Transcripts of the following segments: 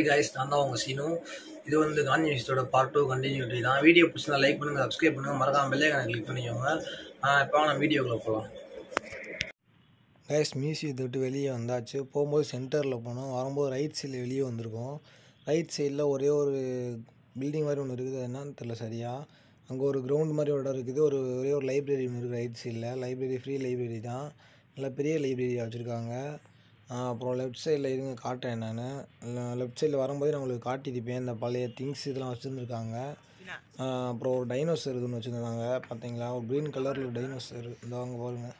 Hi guys நான் தான் உங்கள் சீனு. இது வந்து காந்தி நியூஸோட பார்ட் டூ கண்டினியூட்டி தான். வீடியோ பிடிச்சா லைக் பண்ணுங்கள் சப்ஸ்கிரைப் பண்ணுங்கள் மறக்காம பெல்லைக்கான கிளிக் பண்ணிக்கோங்க. இப்போ நம்ம வீடியோக்குள்ளே போகலாம் கைஸ் மியூசியத்தை விட்டு வெளியே வந்தாச்சு. போகும்போது சென்டரில் போனோம். வரும்போது ரைட் சைடில் வெளியே வந்திருக்கோம். ரைட் சைடில் ஒரே ஒரு பில்டிங் மாதிரி ஒன்று இருக்குது. என்னன்னு தெரில சரியாக அங்கே ஒரு கிரவுண்ட் மாதிரி ஒரு இடம் இருக்குது. ஒரு ஒரே ஒரு லைப்ரரி ஒன்று இருக்குது ரைட் சைடில் லைப்ரரி ஃப்ரீ லைப்ரரி தான். நல்லா பெரிய லைப்ரரியாக வச்சுருக்காங்க. அப்புறம் லெஃப்ட் சைடில் இருங்க காட்டுறேன் நான். லெஃப்ட் சைடில் வரும்போது நான் உங்களுக்கு காட்டியிருப்பேன். இந்த பழைய திங்ஸ் இதெல்லாம் வச்சுருந்துருக்காங்க. அப்புறம் ஒரு டைனோசர் இதுன்னு வச்சுருந்தாங்க பார்த்தீங்களா? ஒரு க்ரீன் கலரில் டைனோசர் இந்த அங்கே பாருங்கள்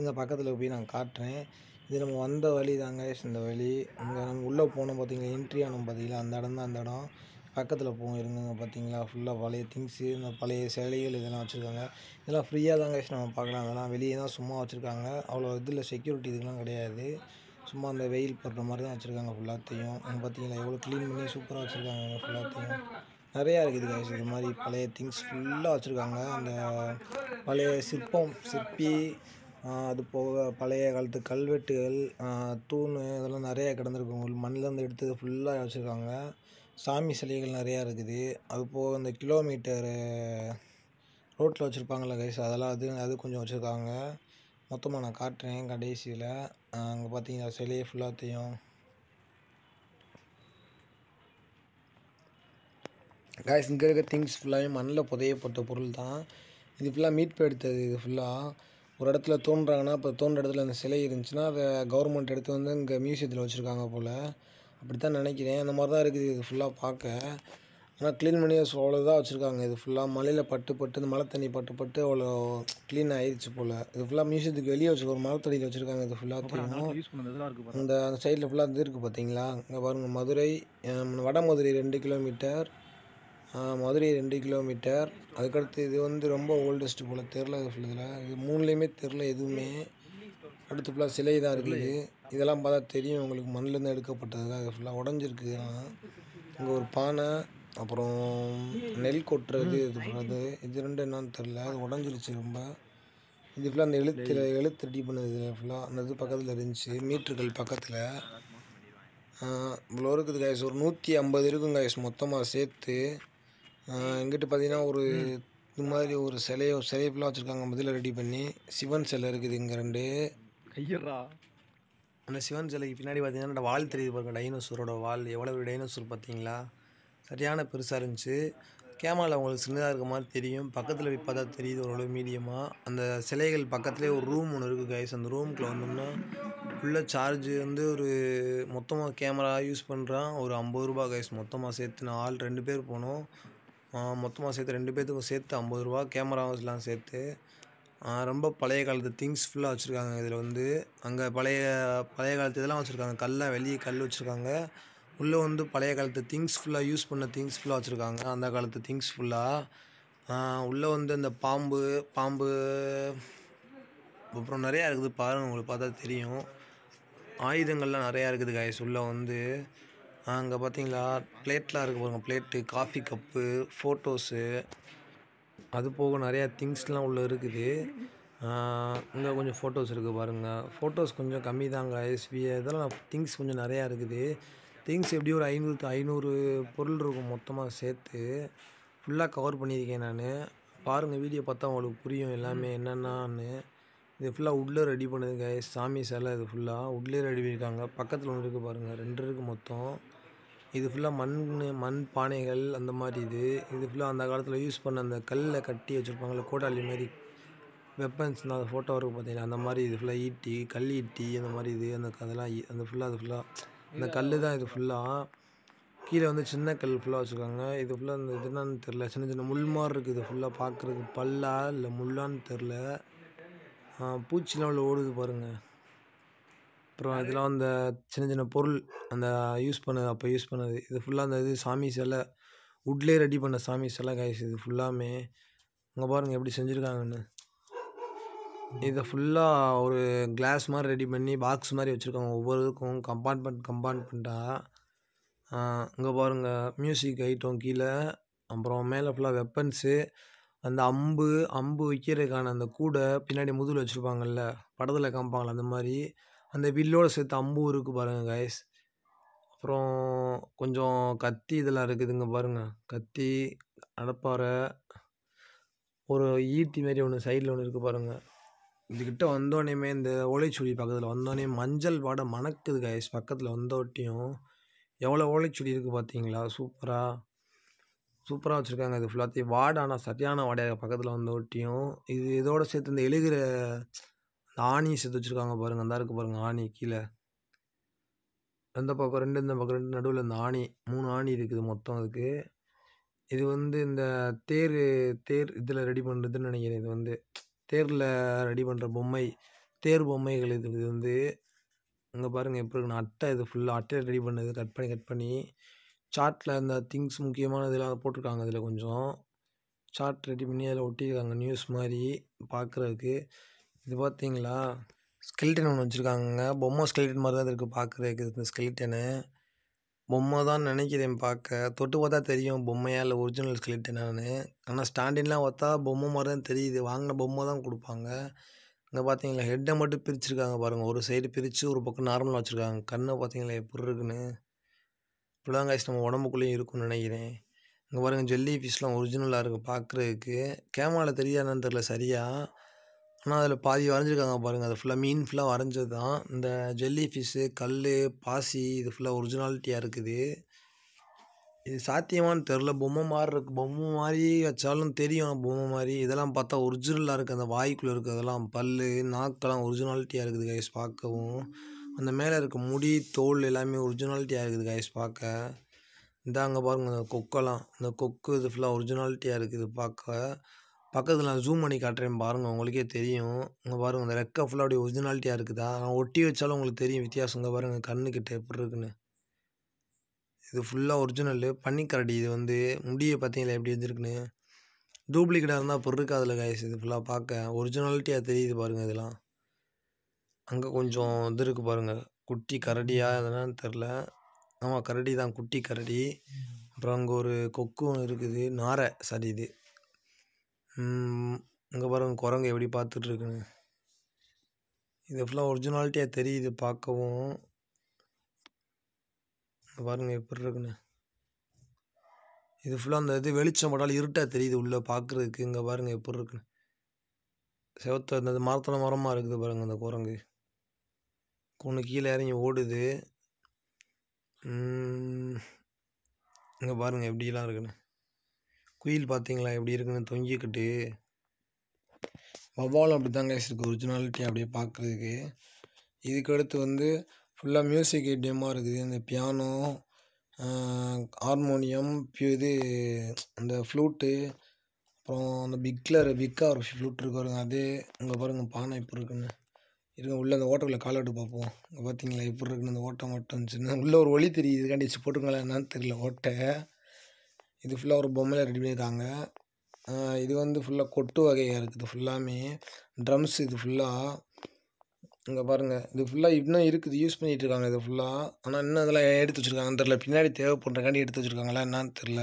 இந்த பக்கத்தில் போய் நான் காட்டுறேன். இது நம்ம வந்த வழி தாங்க இந்த வழி. இங்கே நம்ம உள்ளே போனோம் பார்த்தீங்களா? என்ட்ரி ஆனோம் பார்த்தீங்களா? அந்த இடம் தான் அந்த இடம். பக்கத்தில் போவோம் இருங்க பார்த்தீங்களா? ஃபுல்லாக பழைய திங்ஸு இந்த பழைய சிலைகள் இதெல்லாம் வச்சுருக்காங்க. இதெல்லாம் ஃப்ரீயாக guys நம்ம பார்க்கலாம். அதெல்லாம் வெளியே தான் சும்மா வச்சுருக்காங்க. அவ்வளோ இதில் செக்யூரிட்டி இதுக்கெலாம் கிடையாது. சும்மா அந்த வெயில் படுற மாதிரி தான் வச்சுருக்காங்க ஃபுல்லாத்தையும் பார்த்தீங்களா எவ்வளோ க்ளீன் பண்ணி சூப்பராக வச்சுருக்காங்க ஃபுல்லாத்தையும் நிறையா இருக்குது கைஸ் இது மாதிரி பழைய திங்ஸ் ஃபுல்லாக வச்சுருக்காங்க. அந்த பழைய சிற்பம் சிற்பி அது போக பழைய காலத்து கல்வெட்டுகள் தூண் இதெல்லாம் நிறையா கிடந்திருக்கும் உங்களுக்கு மண்ணிலேருந்து எடுத்தது ஃபுல்லாக வச்சுருக்காங்க. சாமி சிலைகள் நிறையா இருக்குது. அது போக இந்த கிலோமீட்டரு ரோட்டில் வச்சுருப்பாங்கள்ல கைஸ் அதெல்லாம் அது அது கொஞ்சம் வச்சுருக்காங்க. மொத்தமாக நான் காட்டுறேன் கடைசியில். அங்கே பார்த்தீங்கன்னா சிலையை ஃபுல்லாத்தையும் காய்ஸ் இங்கே இருக்க திங்ஸ் ஃபுல்லாகவே மண்ணில் புதையப்பட்ட பொருள் தான் இது ஃபுல்லாக மீட்பு எடுத்தது இது ஃபுல்லாக ஒரு இடத்துல தோன்றாங்கன்னா இப்போ தோன்ற இடத்துல அந்த சிலை இருந்துச்சுன்னா அதை கவர்மெண்ட் எடுத்து வந்து இங்கே மியூசியத்தில் வச்சுருக்காங்க போல். அப்படி தான் நினைக்கிறேன். அந்த மாதிரி தான் இருக்குது இது ஃபுல்லாக பார்க்க. ஆனால் க்ளீன் பண்ணி அவ்வளோதான் வச்சுருக்காங்க. இது ஃபுல்லாக மலையில் பட்டு பட்டு இந்த மழை தண்ணி பட்டு பட்டு அவ்வளோ க்ளீன் ஆயிடுச்சு போல். இது ஃபுல்லாக மியூசியத்துக்கு வெளியே வச்சுருக்க ஒரு மரத்தடியில் வச்சுருக்காங்க இது ஃபுல்லாக தெரியும். இருக்குது அந்த அந்த சைடில் ஃபுல்லாக இது இருக்குது பார்த்தீங்களா இங்கே பாருங்கள் மதுரை வட மதுரை ரெண்டு கிலோமீட்டர் மதுரை ரெண்டு கிலோமீட்டர் அதுக்கடுத்து இது வந்து ரொம்ப ஓல்டஸ்ட் போல் தெரில இது ஃபுல்லாக இது மூணுலேயுமே தெரில எதுவுமே. அடுத்து ஃபுல்லாக சிலை தான் இருக்குது. இதெல்லாம் பார்த்தா தெரியும் உங்களுக்கு மண்ணிலேருந்து எடுக்கப்பட்டது தான் இது ஃபுல்லாக உடஞ்சிருக்கு இங்கே ஒரு பானை அப்புறம் நெல் கொட்டுறது இது பண்ணுறது இது ரெண்டு என்னன்னு தெரில அது உடஞ்சிருச்சு ரொம்ப. இது ஃபுல்லாக அந்த எழுத்து எழுத்து ரெடி பண்ணது ஃபுல்லாக அந்த இது பக்கத்தில் இருந்துச்சு மீட்டர்கள் பக்கத்தில். இவ்வளோ இருக்குது கைஸ் ஒரு நூற்றி ஐம்பது இருக்கும் கைஸ் மொத்தமாக சேர்த்து. எங்கிட்ட பார்த்தீங்கன்னா ஒரு இது மாதிரி ஒரு சிலையை சிலை ஃபுல்லாக வச்சுருக்காங்க. முதல்ல ரெடி பண்ணி சிவன் சிலை இருக்குது இங்கே ரெண்டு. கையறா அந்த சிவன் சிலைக்கு பின்னாடி பார்த்தீங்கன்னா வால் தெரியுது பாருங்க டைனோசரோட வால். எவ்வளோ டைனோசர் பார்த்தீங்களா சரியான பெருசாக இருந்துச்சு. கேமராவில் அவங்களுக்கு சின்னதாக இருக்க மாதிரி தெரியும். பக்கத்தில் போய் பார்த்தா தெரியுது ஓரளவு மீடியமாக அந்த சிலைகள் பக்கத்துலேயே ஒரு ரூம் ஒன்று இருக்குது கைஸ் அந்த ரூமுக்குள்ள வந்தோம்னா ஃபுல்லாக சார்ஜ் வந்து ஒரு மொத்தமாக கேமரா யூஸ் பண்ணுறான் ஒரு ஐம்பது ரூபா கைஸ் மொத்தமாக சேர்த்து நான் ஆள் ரெண்டு பேர் போனோம். மொத்தமாக சேர்த்து ரெண்டு பேர்த்துக்கும் சேர்த்து ஐம்பது ரூபா கேமராஸ்லாம் சேர்த்து. ரொம்ப பழைய காலத்து திங்ஸ் ஃபுல்லாக வச்சுருக்காங்க. இதில் வந்து அங்கே பழைய பழைய காலத்து இதெல்லாம் வச்சுருக்காங்க. கல்லாம் வெளியே கல் வச்சுருக்காங்க. உள்ளே வந்து பழைய காலத்து திங்ஸ் ஃபுல்லாக யூஸ் பண்ண திங்ஸ் ஃபுல்லாக வச்சுருக்காங்க. அந்த காலத்து திங்ஸ் ஃபுல்லாக உள்ளே வந்து அந்த பாம்பு பாம்பு அப்புறம் நிறையா இருக்குது. பாருங்கள் உங்களுக்கு பார்த்தா தெரியும். ஆயுதங்கள்லாம் நிறையா இருக்குது காய்ஸ் உள்ளே வந்து அங்கே பார்த்தீங்களா? பிளேட்லாம் இருக்குது பாருங்கள் பிளேட்டு காஃபி கப்பு ஃபோட்டோஸு அது போக நிறையா திங்ஸ்லாம் உள்ளே இருக்குது. இங்கே கொஞ்சம் ஃபோட்டோஸ் இருக்குது பாருங்கள் ஃபோட்டோஸ் கொஞ்சம் கம்மி தாங்க எஸ்பி இதெல்லாம் திங்ஸ் கொஞ்சம் நிறையா இருக்குது. திங்ஸ் எப்படி ஒரு ஐநூறு ஐநூறு பொருள் இருக்கும் மொத்தமாக சேர்த்து ஃபுல்லாக கவர் பண்ணியிருக்கேன் நான். பாருங்கள் வீடியோ பார்த்தா உங்களுக்கு புரியும் எல்லாமே என்னென்னான்னு. இது ஃபுல்லாக உள்ளே ரெடி பண்ணுதுங்க சாமி சிலை இது ஃபுல்லாக உட்லே ரெடி பண்ணியிருக்காங்க. பக்கத்தில் ஒன்று இருக்குது பாருங்கள் ரெண்டு இருக்குது மொத்தம். இது ஃபுல்லாக மண் மண் பானைகள் அந்த மாதிரி இது. இது ஃபுல்லாக அந்த காலத்தில் யூஸ் பண்ண அந்த கல்லில் கட்டி வச்சுருப்பாங்கள்ல கோட்டாளி மாதிரி. வெப்பன்ஸ் அந்த ஃபோட்டோ இருக்குது பார்த்தீங்களா? அந்த மாதிரி இது ஃபுல்லாக ஈட்டி கல் ஈட்டி அந்த மாதிரி இது அந்த அதெல்லாம் அந்த ஃபுல்லாக அது ஃபுல்லாக அந்த கல் தான் இது ஃபுல்லாக கீழே வந்து சின்ன கல் ஃபுல்லாக வச்சுருக்காங்க இது ஃபுல்லாக இந்த என்னன்னு தெரில சின்ன சின்ன முள் மாதிரி இருக்குது இது ஃபுல்லாக பார்க்குறதுக்கு. பல்லா இல்லை முள்ளான்னு தெரில பூச்சிலாம் உள்ள ஓடுது பாருங்கள் அப்புறம் இதெல்லாம் அந்த சின்ன சின்ன பொருள் அந்த யூஸ் பண்ணது அப்போ யூஸ் பண்ணது. இது ஃபுல்லாக அந்த இது சாமி சிலை. வுட்லேயே ரெடி பண்ண சாமி சிலை காய்ஸ் இது ஃபுல்லாமே அங்கே பாருங்கள் எப்படி செஞ்சுருக்காங்கன்னு. இதை ஃபுல்லாக ஒரு கிளாஸ் மாதிரி ரெடி பண்ணி பாக்ஸ் மாதிரி வச்சுருக்காங்க. ஒவ்வொரு இதுக்கும் கம்பார்ட்மெண்ட் கம்பார்ட்மெண்ட்டாக இங்கே பாருங்கள் மியூசிக் ஐட்டம் கீழே அப்புறம் மேலே ஃபுல்லாக வெப்பன்ஸு அந்த அம்பு அம்பு வைக்கிறதுக்கான அந்த கூடை பின்னாடி முதுகில் வச்சுருப்பாங்கல்ல படத்தில் காமிப்பாங்களே அந்த மாதிரி. அந்த வில்லோட சேர்த்து அம்பும் இருக்குது பாருங்கள் கைஸ் அப்புறம் கொஞ்சம் கத்தி இதெல்லாம் இருக்குதுங்க பாருங்க. கத்தி அடப்பாறை ஒரு ஈட்டி மாரி ஒன்று சைடில் ஒன்று இருக்குது பாருங்கள் இதுக்கிட்ட வந்தோடனேயுமே இந்த ஓலைச்சுடி பக்கத்தில் வந்தோடனே மஞ்சள் வாடை மணக்குது கைஸ் பக்கத்தில் வந்தோட்டியும் எவ்வளோ ஓலைச்சுடி இருக்குது பார்த்தீங்களா சூப்பராக சூப்பராக வச்சுருக்காங்க இது ஃபுல்லாத்தையும் வாடை ஆனால் சரியான வாடையாக பக்கத்தில் வந்தோட்டியும். இது இதோட சேர்த்து இந்த எழுகிற அந்த ஆணியை சேர்த்து வச்சுருக்காங்க பாருங்கள் அந்த இருக்குது பாருங்கள் ஆணி கீழே. இந்த பக்கம் ரெண்டு இந்த பக்கம் ரெண்டு நடுவில் இந்த ஆணி. மூணு ஆணி இருக்குது மொத்தம் அதுக்கு. இது வந்து இந்த தேர் தேர் இதில் ரெடி பண்ணுறதுன்னு நினைக்கிறேன். இது வந்து தேரில் ரெடி பண்ணுற பொம்மை தேர் பொம்மைகள் இது இது வந்து இங்கே பாருங்கள் எப்படி இருக்குன்னு அட்டை இது ஃபுல்லாக அட்டையில் ரெடி பண்ணது கட் பண்ணி கட் பண்ணி சார்ட்டில் இந்த திங்ஸ் முக்கியமான இதெல்லாம் போட்டிருக்காங்க அதில் கொஞ்சம். சார்ட் ரெடி பண்ணி அதில் ஒட்டியிருக்காங்க நியூஸ் மாதிரி பார்க்குறதுக்கு இது பார்த்தீங்களா ஸ்கெல்டன் ஒன்று வச்சுருக்காங்க பொம்மை ஸ்கெல்டன் மாதிரி தான் இருக்குது பார்க்குறதுக்கு இந்த ஸ்கெல்டனு பொம்மை தான் நினைக்கிறேன் பார்க்க. தொட்டு பார்த்தா தெரியும் பொம்மையா இல்லை ஒரிஜினல் ஸ்கெல்டனானு ஆனால் ஸ்டாண்டின்லாம் பார்த்தா பொம்மை மாதிரி தான் தெரியுது. வாங்கின பொம்மை தான் கொடுப்பாங்க. இங்கே பார்த்தீங்களா ஹெட்டை மட்டும் பிரிச்சுருக்காங்க பாருங்கள் ஒரு சைடு பிரித்து ஒரு பக்கம் நார்மலாக வச்சுருக்காங்க. கண்ணை பார்த்தீங்களா எப்படி இருக்குன்னு. இப்படிதான் காய்ச்சி நம்ம உடம்புக்குள்ளேயும் இருக்கும்னு நினைக்கிறேன். இங்கே பாருங்கள் ஜெல்லி ஃபிஷ்லாம் ஒரிஜினலாக இருக்குது பார்க்குறதுக்கு. கேமராவில் தெரியாதான்னு தெரில சரியாக ஆனால் அதில் பாதி வரைஞ்சிருக்காங்க பாருங்கள் அது ஃபுல்லாக மீன் ஃபுல்லாக வரைஞ்சது தான் இந்த ஜெல்லி ஃபிஷ்ஷு கல் பாசி இது ஃபுல்லாக ஒரிஜினாலிட்டியாக இருக்குது. இது சாத்தியமான்னு தெரில பொம்மை மாதிரி இருக்கு. பொம்மை மாதிரி வச்சாலும் தெரியும். பொம்மை மாதிரி இதெல்லாம் பார்த்தா ஒரிஜினலாக இருக்குது அந்த வாய்க்குள்ளே இருக்கிறதெல்லாம் பல் நாக்கெல்லாம் ஒரிஜினாலிட்டியாக இருக்குது கைஸ் பார்க்கவும். அந்த மேலே இருக்க முடி தோல் எல்லாமே ஒரிஜினாலிட்டியாக இருக்குது கைஸ் பார்க்க. இந்த அங்கே பாருங்க அந்த கொக்கெல்லாம். இந்த கொக்கு இது ஃபுல்லாக ஒரிஜினாலிட்டியாக இருக்குது பார்க்க. பக்கத்தில் நான் ஜூம் பண்ணி காட்டுறேன் பாருங்கள் உங்களுக்கே தெரியும். இங்கே பாருங்கள் அந்த ரெக்கை ஃபுல்லாக அப்படியே ஒரிஜினாலிட்டியாக இருக்குதா? நான் ஒட்டி வச்சாலும் உங்களுக்கு தெரியும் வித்தியாசம். இங்கே பாருங்கள் கண்ணுக்கிட்ட எப்படி இருக்குன்னு. இது ஃபுல்லாக ஒரிஜினலு பன்னிக்கரடி இது வந்து முடியை பார்த்தீங்களா எப்படி வந்துருக்குன்னு. டூப்ளிகேட்டாக இருந்தால் பொருள் இருக்காதுல கைஸ் இது ஃபுல்லாக பார்க்க. ஒரிஜினாலிட்டியாக தெரியுது பாருங்கள் இதெல்லாம். அங்கே கொஞ்சம் இது இருக்குது பாருங்கள் குட்டி கரடியா? எதனான்னு தெரில ஆமாம் கரடி தான் குட்டி கரடி. அப்புறம் அங்கே ஒரு கொக்கு ஒன்று இருக்குது நாரை. சாரி இது. இங்கே பாருங்கள் குரங்கு எப்படி பார்த்துட்ருக்குன்னு இது ஃபுல்லாக ஒரிஜினாலிட்டியாக தெரியுது பார்க்கவும். இங்க பாருங்க எப்படி இருக்குன்னு. இது ஃபுல்லாக அந்த இது வெளிச்சம் போட்டால் இருட்டாக தெரியுது உள்ளே பார்க்குறதுக்கு. இங்கே பாருங்க எப்படி இருக்குன்னு. செவத்த அந்த மரத்தில் மரமாக இருக்குது பாருங்க அந்த குரங்கு. கொன்று கீழே இறங்கி ஓடுது. இங்கே பாருங்க எப்படிலாம் இருக்குன்னு. குயில் பார்த்தீங்களா? எப்படி இருக்குன்னு தொங்கிக்கிட்டு. வவ்வாலும் அப்படி தாங்க இருக்குது ஒரிஜினாலிட்டி அப்படியே பார்க்குறதுக்கு. இதுக்கு அடுத்து வந்து ஃபுல்லாக மியூசிக் ஐட்டியமாக இருக்குது. இந்த பியானோ ஹார்மோனியம் இது அந்த ஃப்ளூட்டு அப்புறம் அந்த பிக்லர் பிக்காக ஒரு ஃப்ளூட் இருக்கு பாருங்க. அது இங்கே பாருங்கள் பானை எப்படி இருக்குன்னு. இருக்கு உள்ளே அந்த ஓட்டக்குள்ளே கால் விட்டு பார்ப்போம். இங்கே பார்த்தீங்களா எப்படி இருக்குன்னு அந்த ஓட்டை மட்டும் சின்ன உள்ளே ஒரு ஒளி தெரியுது. கண்டிச்சு வச்சு போட்டுருங்களா என்னன்னு தெரியல ஓட்டை. இது ஃபுல்லாக ஒரு பொம்மையில் ரெடி பண்ணியிருக்காங்க இது வந்து ஃபுல்லாக கொட்டு வகையாக இருக்குது ஃபுல்லாமே ட்ரம்ஸ் இது ஃபுல்லாக இங்கே பாருங்கள் இது ஃபுல்லாக இன்னும் இருக்குது. யூஸ் பண்ணிகிட்டு இருக்காங்க இது ஃபுல்லாக ஆனால் இன்னும் அதெல்லாம் எடுத்து வச்சுருக்காங்கன்னு தெரில பின்னாடி தேவைப்படுறக்காண்டி எடுத்து வச்சுருக்காங்களா என்னன்னு தெரில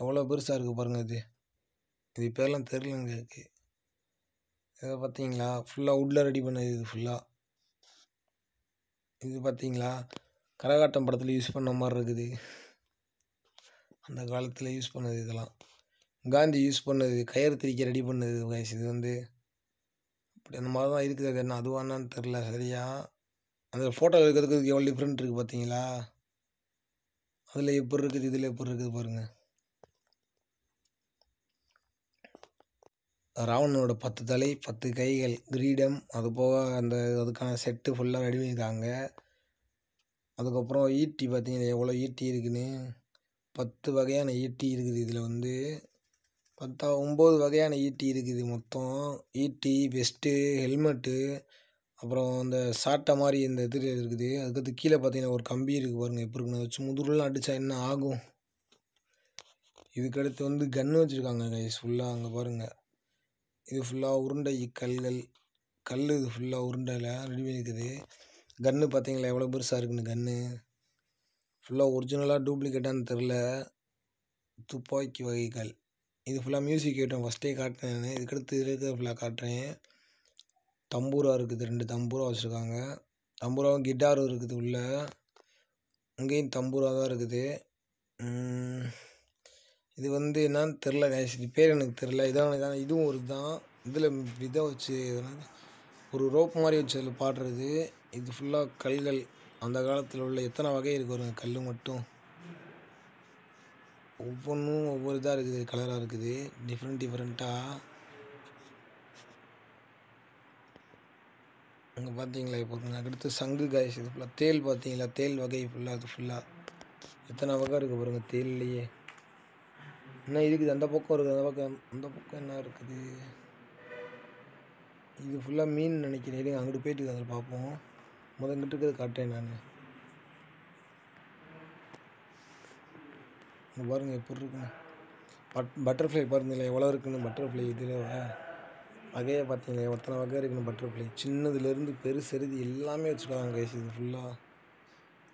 எவ்வளோ பெருசாக இருக்குது பாருங்கள் இது. இது பேர்லாம் தெரிலங்க இருக்கு இதை பார்த்தீங்களா ஃபுல்லாக உட்டில் ரெடி பண்ணது இது ஃபுல்லாக இது பார்த்தீங்களா கரகாட்டம் படத்தில் யூஸ் பண்ண மாதிரி இருக்குது. அந்த காலத்தில் யூஸ் பண்ணது இதெல்லாம். காந்தி யூஸ் பண்ணது கயிறு திரிக்க ரெடி பண்ணது கைஸ் இது வந்து அப்படி அந்த மாதிரி தான் இருக்குது. அது என்ன அதுவானான்னு தெரில சரியா? அந்த ஃபோட்டோ எடுக்கிறதுக்கு எவ்வளோ டிஃப்ரெண்ட் இருக்குது பார்த்தீங்களா? அதில் எப்படி இருக்குது இதில் எப்படி இருக்குது பாருங்கள் ராவணனோட பத்து தலை பத்து கைகள் கிரீடம் அது போக அந்த அதுக்கான செட்டு ஃபுல்லாக ரெடி பண்ணியிருக்காங்க. அதுக்கப்புறம் ஈட்டி பார்த்தீங்களா எவ்வளோ ஈட்டி இருக்குன்னு. பத்து வகையான ஈட்டி இருக்குது. இதில் வந்து பத்தா ஒம்பது வகையான ஈட்டி இருக்குது மொத்தம். ஈட்டி வெஸ்ட்டு ஹெல்மெட்டு அப்புறம் அந்த சாட்டை மாதிரி இந்த இது இருக்குது. அதுக்கடுத்து கீழே பார்த்தீங்கன்னா ஒரு கம்பி இருக்குது பாருங்கள் எப்படி இருக்குன்னு வச்சு முதுகுலாம் அடித்தா என்ன ஆகும்? இதுக்கடுத்து வந்து கன்று வச்சுருக்காங்க கைஸ் ஃபுல்லாக அங்கே பாருங்கள் இது ஃபுல்லாக உருண்டை கல்கள். கல் இது ஃபுல்லாக உருண்டையில் ரெடி பண்ணியிருக்குது. கன்று பார்த்தீங்களா? எவ்வளோ பெருசாக இருக்குன்னு கன்று ஃபுல்லாக ஒரிஜினலாக டூப்ளிகேட்டான்னு தெரில துப்பாக்கி வகைகள். இது ஃபுல்லாக மியூசிக் ஐட்டம் ஃபஸ்ட்டே காட்டினேன் இதுக்கடுத்து இருக்க ஃபுல்லாக காட்டுறேன். தம்பூரா இருக்குது. ரெண்டு தம்பூரா வச்சுருக்காங்க. தம்பூராவும் கிட்டாரும் இருக்குது உள்ளே. இங்கேயும் தம்பூரா தான் இருக்குது. இது வந்து என்னன்னு தெரில கேஷ் இது பேர் எனக்கு தெரில இதான் இதான் இதுவும் ஒரு தான் இதில் இதை வச்சு எதனா- ஒரு ரோப் மாதிரி வச்சு அதில் பாடுறது. இது ஃபுல்லாக கல்கள். அந்த காலத்தில் உள்ள எத்தனை வகை இருக்கு வருங்க கல் மட்டும். ஒவ்வொன்றும் ஒவ்வொரு இதாக இருக்குது கலராக இருக்குது. டிஃப்ரெண்ட் டிஃப்ரெண்ட்டாக அங்கே பார்த்தீங்களா இப்போ அடுத்து சங்கு காய்ஸ் இது ஃபுல்லாக தேல் பார்த்தீங்களா தேல் வகை ஃபுல்லாக அது ஃபுல்லாக எத்தனை வகை இருக்குது பாருங்கள் தேல்லையே. என்ன இருக்குது அந்த பக்கம் இருக்குது அந்த பக்கம் அந்த பக்கம் என்ன இருக்குது? இது ஃபுல்லாக மீன் நினைக்கிறேன் இருங்க அங்கிட்டு போயிட்டு அதில் பார்ப்போம் முதங்கிட்டு இருக்கிறது காட்டேன் நான். பாருங்கள் பாருங்க எப்படி இருக்குன்னு. பட் பட்டர்ஃப்ளை பாருங்களேன் எவ்வளோ இருக்குன்னு பட்டர்ஃப்ளை இதில். வகையை பார்த்தீங்களா எத்தனை வகை இருக்குன்னு பட்டர்ஃப்ளை சின்னதுலேருந்து பெருசெருது எல்லாமே வச்சுருக்காங்க கைஸ் இது ஃபுல்லாக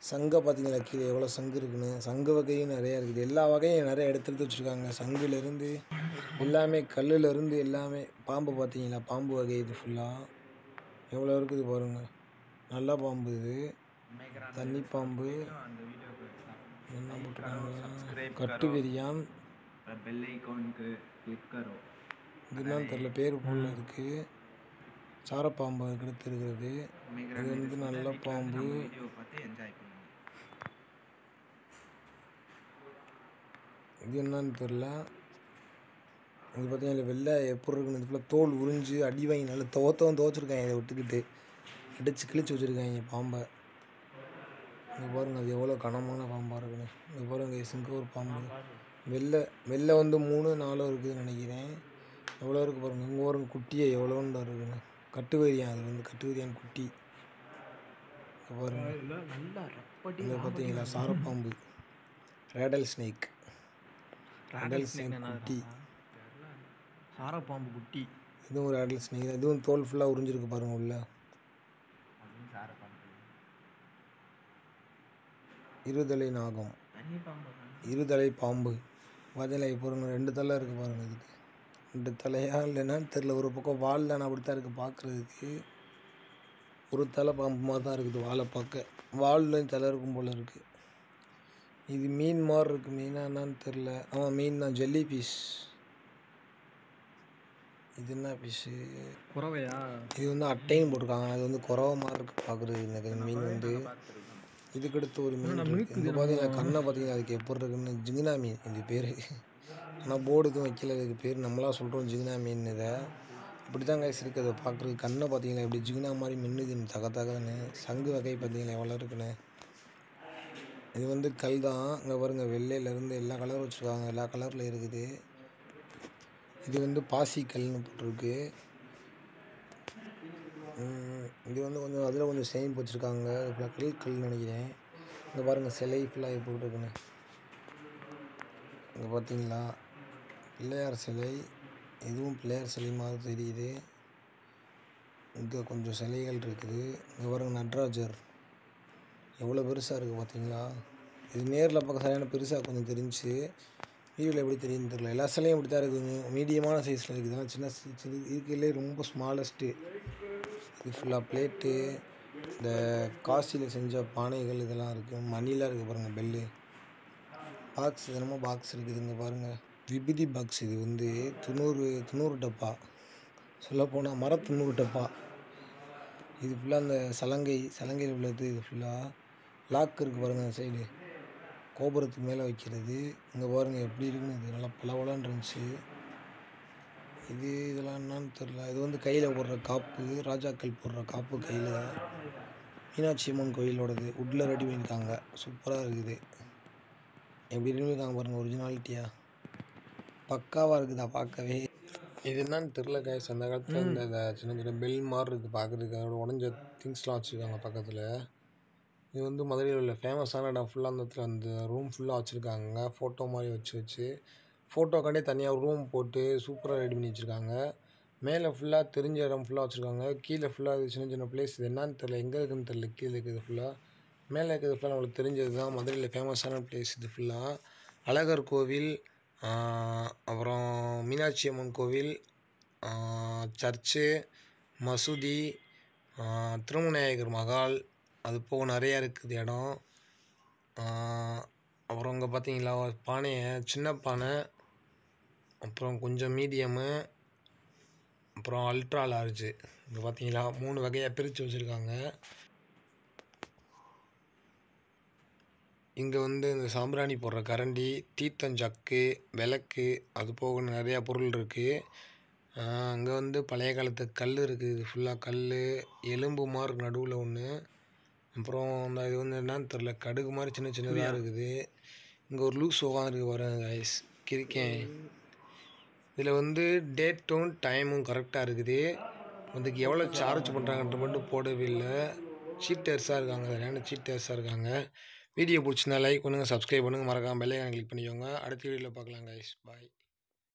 சங்கை பார்த்தீங்களா கீழே எவ்வளோ சங்கு இருக்குன்னு. சங்கு வகையும் நிறையா இருக்குது. எல்லா வகையும் நிறைய எடுத்து எடுத்து வச்சுருக்காங்க. சங்குலேருந்து எல்லாமே கல்லுலேருந்து எல்லாமே. பாம்பு பார்த்தீங்களா பாம்பு வகை இது ஃபுல்லாக எவ்வளோ இருக்குது பாருங்கள் நல்ல பாம்பு இது. தண்ணி பாம்பு. என்ன போட்டிருக்காங்க? கட்டுவிரியான். பெல் ஐக்கானுக்கு கிளிக் இதுதான் தெரில பேர் போல இருக்குது சாரப்பாம்பு கிடைத்திருக்கிறது இது வந்து நல்ல பாம்பு. இது என்னன்னு தெரில இது பார்த்தீங்கன்னா வெள்ளை எப்படி இருக்குன்னு இதுக்குள்ள தோல் உறிஞ்சு அடி வாங்கி நல்லா துவத்தவன் துவச்சிருக்காங்க இதை விட்டுக்கிட்டு. அடிச்சு கிழிச்சு வச்சுருக்காங்க பாம்பை. இங்கே பாருங்க அது எவ்வளோ கனமான பாம்பாக இருக்குன்னு. இங்கே பாருங்க சிங்க ஒரு பாம்பு. வெள்ளை வெள்ளை வந்து மூணு நாலோ இருக்குதுன்னு நினைக்கிறேன். எவ்வளோ இருக்குது பாருங்க இங்கே பாருங்க குட்டியே எவ்வளோன்னு இருக்குன்னு. கட்டுவரியான் அது வந்து கட்டுவரியான் குட்டி. இங்க பாருங்க. நல்லா ரப்படி இங்கே பார்த்தீங்களா சாரப்பாம்பு. ரேடல் ஸ்னேக் ரேடல் ஸ்னேக் குட்டி. சாரப்பாம்பு குட்டி. இதுவும் ஒரு ரேடல் ஸ்னேக் இதுவும் தோல் ஃபுல்லாக உறிஞ்சிருக்கு பாருங்க உள்ள அதுவும் சார பண்ணுறது இருதலை நாகம் இருதலை பாம்பு. பார்த்தீங்களா இப்போ பாருங்க ரெண்டு தலை இருக்குது பாருங்க இதுக்கு. ரெண்டு தலையா இல்லைன்னா தெரில ஒரு பக்கம் வால் தானே அப்படி தான் இருக்குது பார்க்குறதுக்கு ஒரு தலை பாம்பு மாதிரி தான் இருக்குது வாழை பார்க்க. வால்லையும் தலை இருக்கும் போல் இருக்குது இது மீன் மாதிரி இருக்குது மீனா என்னன்னு தெரில ஆமாம் மீன் தான். ஜெல்லி ஃபிஷ் இது என்ன ஃபிஷ்ஷு குறவையா? இது வந்து அட்டைன்னு போட்டிருக்காங்க. அது வந்து குறவ மாதிரி இருக்குது பார்க்குறது எனக்கு மீன் வந்து இதுக்கடுத்து ஒரு மீன். இங்க பார்த்தீங்கன்னா கண்ணை பார்த்தீங்கன்னா அதுக்கு எப்படி இருக்குன்னு? ஜிகினா மீன் இது பேர். ஆனால் போர்டு எதுவும் வைக்கல இதுக்கு பேர். நம்மளா சொல்கிறோம் ஜிகினா மீன் இதை இப்படி தான் கைஸ் இருக்குது அதை பார்க்குறது கண்ணை பார்த்தீங்களா எப்படி ஜிகினா மாதிரி மின்னுது தக தகன்னு. சங்கு வகை பார்த்தீங்களா எவ்வளோ இருக்குன்னு. இது வந்து கல் தான். இங்கே பாருங்க வெள்ளையிலேருந்து எல்லா கலரும் வச்சுருக்காங்க. எல்லா கலரில் இருக்குது. இது வந்து பாசி கல்னு போட்டிருக்கு. இது வந்து கொஞ்சம் அதில் கொஞ்சம் சேமிப்பு வச்சுருக்காங்க. ஃபுல்லாக கல் கல் நினைக்கிறேன். இங்கே பாருங்கள் சிலை ஃபுல்லாக எப்படி இருக்குன்னு இங்கே பார்த்தீங்களா பிள்ளையார் சிலை. இதுவும் பிள்ளையார் சிலை மாதிரி தெரியுது. இங்கே கொஞ்சம் சிலைகள் இருக்குது. இங்கே பாருங்க நட்ராஜர். எவ்வளோ பெருசாக இருக்குது பார்த்தீங்களா இது நேரில் பார்க்க சரியான பெருசாக கொஞ்சம் தெரிஞ்சுச்சு வீடியோவில் எப்படி தெரியும்னு தெரியல. எல்லா சிலையும் இப்படி தான் இருக்குதுங்க மீடியமான சைஸில் இருக்குது. ஆனால் சின்ன சின்ன இருக்கிறதுலே ரொம்ப ஸ்மாலஸ்ட்டு இது ஃபுல்லாக பிளேட்டு இந்த காசியில் செஞ்ச பானைகள் இதெல்லாம் இருக்குது மணிலாம் இருக்குது பாருங்கள் பெல்லு. பாக்ஸ் தினமும் பாக்ஸ் இருக்குது இங்கே பாருங்கள் விபூதி பாக்ஸ் இது வந்து துணூறு துணூறு டப்பா. சொல்லப்போனால் மர துணூறு டப்பா. இது ஃபுல்லாக அந்த சலங்கை சலங்கையில் உள்ளது இது ஃபுல்லாக லாக் இருக்குது பாருங்கள் அந்த சைடு கோபுரத்துக்கு மேலே வைக்கிறது. இங்கே பாருங்கள் எப்படி இருக்குன்னு இது நல்லா பளபளன்னு இருந்துச்சு. இது இதெல்லாம் என்னன்னு தெரில இது வந்து கையில் போடுற காப்பு ராஜாக்கள் போடுற காப்பு கையில். மீனாட்சி அம்மன் கோயிலோடது. உட்டில் ரெடி பண்ணியிருக்காங்க. சூப்பராக இருக்குது. எப்படி ரெடி பண்ணியிருக்காங்க பாருங்கள் ஒரிஜினாலிட்டியா பக்காவாக இருக்குதா பார்க்கவே. இது என்னன்னு தெரில கைஸ் அந்த காலத்தில் இந்த சின்ன சின்ன பெல் மாதிரி இருக்குது பார்க்குறதுக்கு. அதோட உடஞ்ச திங்ஸ்லாம் வச்சுருக்காங்க பக்கத்தில். இது வந்து மதுரையில் உள்ள ஃபேமஸான இடம் ஃபுல்லாக அந்த இடத்துல அந்த ரூம் ஃபுல்லாக வச்சுருக்காங்க. ஃபோட்டோ மாதிரி வச்சு வச்சு. ஃபோட்டோக்காண்டே தனியாக ரூம் போட்டு சூப்பராக ரெடி பண்ணி வச்சுருக்காங்க. மேலே ஃபுல்லாக தெரிஞ்ச இடம் ஃபுல்லாக வச்சுருக்காங்க. கீழே ஃபுல்லாக சின்ன சின்ன பிளேஸ் இது என்னன்னு தெரில எங்கே இருக்குதுன்னு தெரில கீழே இருக்குது ஃபுல்லாக மேலே இருக்கிறது ஃபுல்லாக நம்மளுக்கு தெரிஞ்சது தான். மதுரையில் ஃபேமஸான பிளேஸ் இது ஃபுல்லாக அழகர் கோவில் அப்புறம் மீனாட்சி அம்மன் கோவில் சர்ச்சு மசூதி திருமநாயகர் மகால் அது போக நிறையா இருக்குது இடம். அப்புறம் இங்கே பார்த்தீங்களா பானையை சின்ன பானை. அப்புறம் கொஞ்சம் மீடியமு அப்புறம் அல்ட்ரா லார்ஜு இங்கே பார்த்தீங்களா மூணு வகையாக பிரித்து வச்சுருக்காங்க. இங்கே வந்து இந்த சாம்பிராணி போடுற கரண்டி தீத்தஞ்சக்கு விளக்கு அது போக நிறையா பொருள் இருக்குது அங்கே வந்து பழைய காலத்து கல் இருக்குது. ஃபுல்லாக கல் எலும்பு மாதிரி நடுவில் ஒன்று அப்புறம் அந்த இது வந்து என்னன்னு தெரில கடுகு மாதிரி சின்ன சின்னதாக இருக்குது. இங்கே ஒரு லூஸ் உட்காந்துருக்கு பாருங்க ஐஸ் கிரிக்கேன் இதில் வந்து டேட்டும் டைமும் கரெக்டாக இருக்குது. அதுக்கு எவ்வளோ சார்ஜ் பண்ணுறாங்கன்ற மட்டும் போடவே இல்லை. சீட்டர்ஸாக இருக்காங்க. சரியான சீட்டர்ஸாக இருக்காங்க? வீடியோ பிடிச்சிருந்தா லைக் பண்ணுங்கள் சப்ஸ்கிரைப் பண்ணுங்கள் மறக்காமல் பெல்லைக்கான கிளிக் பண்ணிக்கோங்க. அடுத்த வீடியோவில் பார்க்கலாம் கைஸ் பாய்